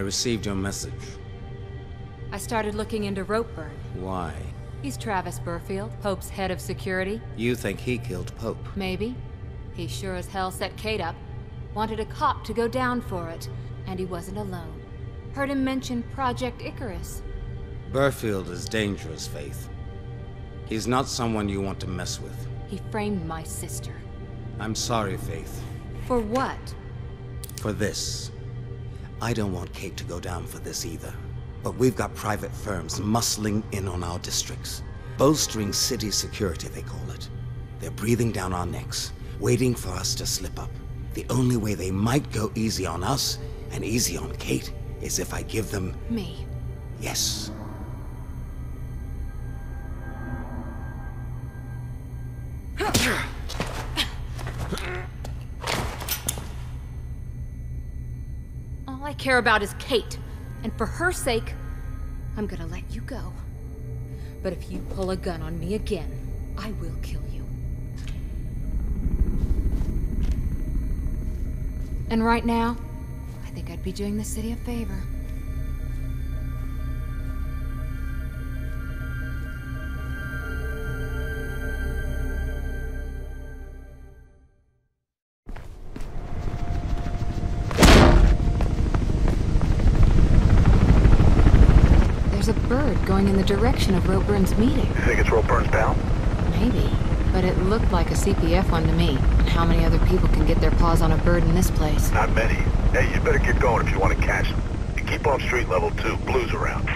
received your message. I started looking into Ropeburn. Why? He's Travis Burfield, Pope's head of security. You think he killed Pope? Maybe. He sure as hell set Kate up. Wanted a cop to go down for it. And he wasn't alone. Heard him mention Project Icarus. Burfield is dangerous, Faith. He's not someone you want to mess with. He framed my sister. I'm sorry, Faith. For what? For this. I don't want Kate to go down for this either. But we've got private firms muscling in on our districts. Bolstering city security, they call it. They're breathing down our necks, waiting for us to slip up. The only way they might go easy on us, and easy on Kate, is if I give them... Me. Yes. Care about is Kate. And for her sake, I'm gonna let you go. But if you pull a gun on me again, I will kill you. And right now, I think I'd be doing the city a favor. Direction of Ropeburn's meeting. You think it's Ropeburn's pal? Maybe. But it looked like a CPF one to me. And how many other people can get their paws on a bird in this place? Not many. Hey, you better get going if you want to catch them. Keep on street level two. Blue's around.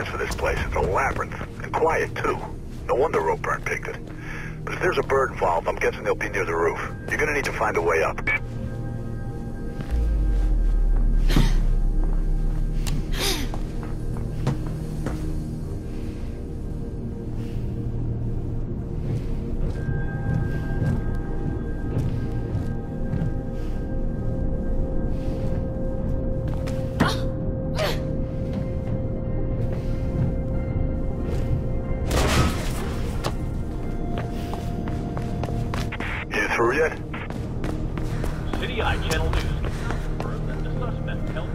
Plans for this place. It's a labyrinth. And quiet, too. No wonder Ropeburn picked it. But if there's a bird involved, I'm guessing they'll be near the roof. You're gonna need to find a way up. You? City Eye Channel News confirmed that the suspect held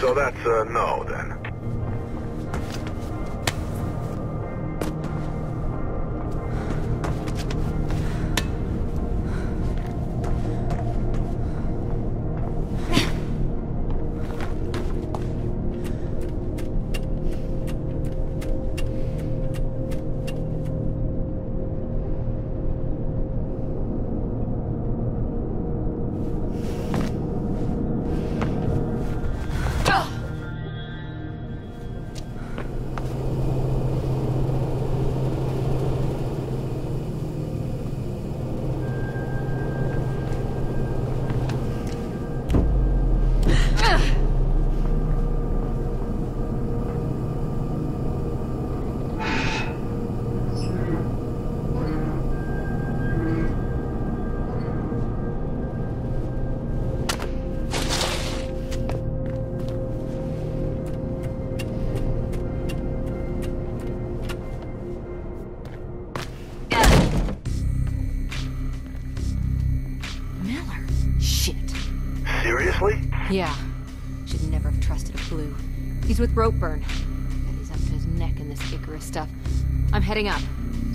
So that's a no, then. trusted He's with Ropeburn. He's up to his neck in this Icarus stuff. I'm heading up.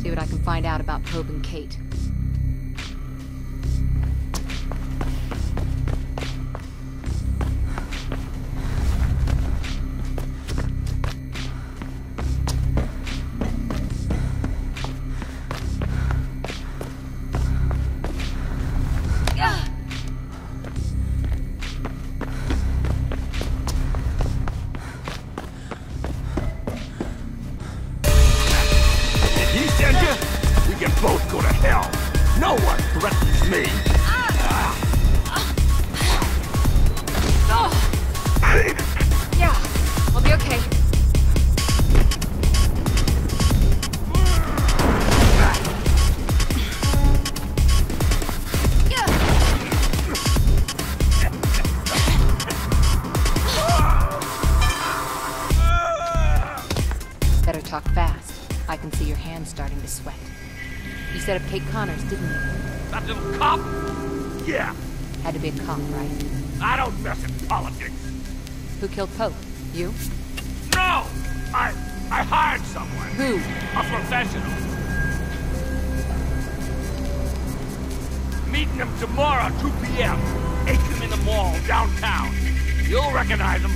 See what I can find out about Pope and Kate. Can see your hands starting to sweat. You set up Kate Connors, didn't you? That little cop? Yeah, Had to be a cop, right? I don't mess in politics. Who killed Pope? You? No! I I hired someone. Who? A professional. Meeting him tomorrow, 2 p.m. Akem in the mall, downtown. You'll recognize him.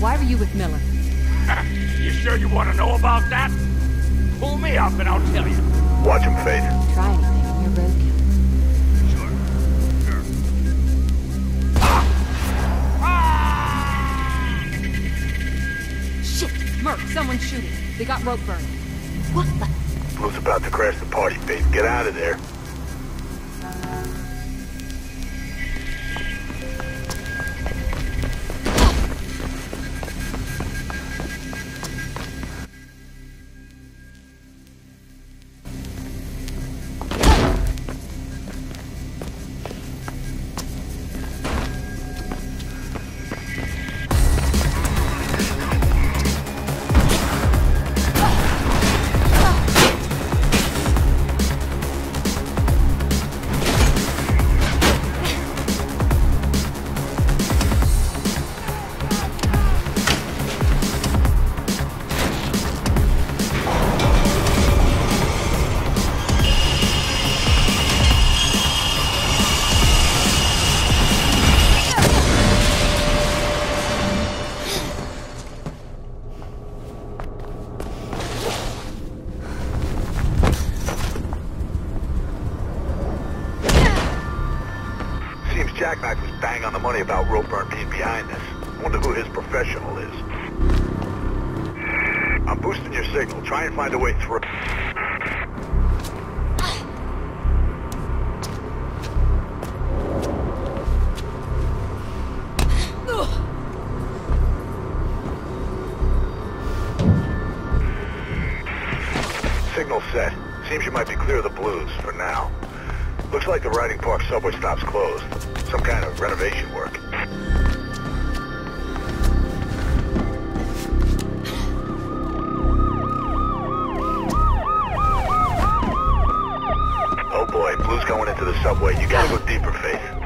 Why were you with Miller? you sure you want to know about that? Pull me up and I'll tell you. watch him, Faith. Try anything and you're broken. Sure. Sure. Ah! Shit! Merc, someone's shooting. They got Ropeburn. What the? Blue's about to crash the party, Faith. Get out of there. Jackknife was bang on the money about Ropeburn being behind this. Wonder who his professional is. I'm boosting your signal. Try and find a way through. Signal set. Seems you might be clear of the blues for now. Looks like the Riding Park subway stop's closed. Some kind of renovation work. Oh boy, Blue's going into the subway. You gotta go deeper, Faith.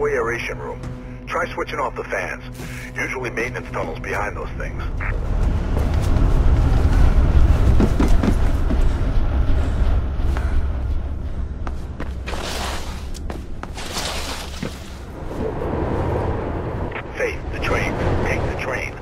Subway aeration room. Try switching off the fans. Usually maintenance tunnels behind those things. Faith, the train. Take the train.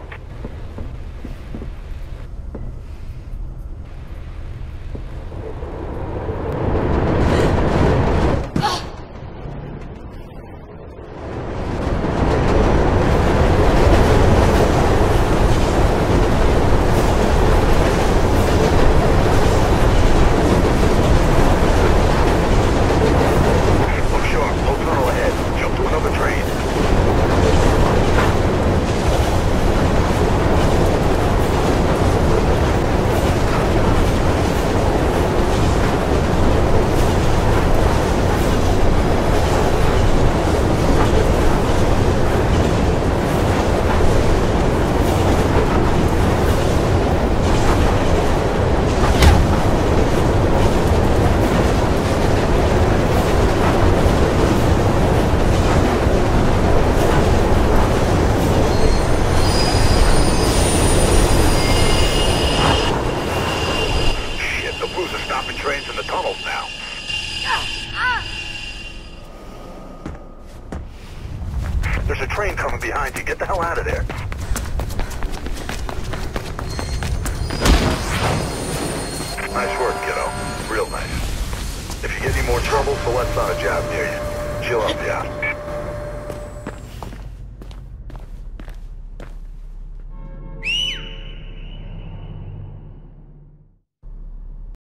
Look sharp. Low tunnel ahead. Jump to another train. Shit, the Blues are stopping trains in the tunnels now. There's a train coming behind you. Get the hell out of there. Nice work, kiddo. Real nice. If you get any more trouble, Celeste's on a job near you. She'll out.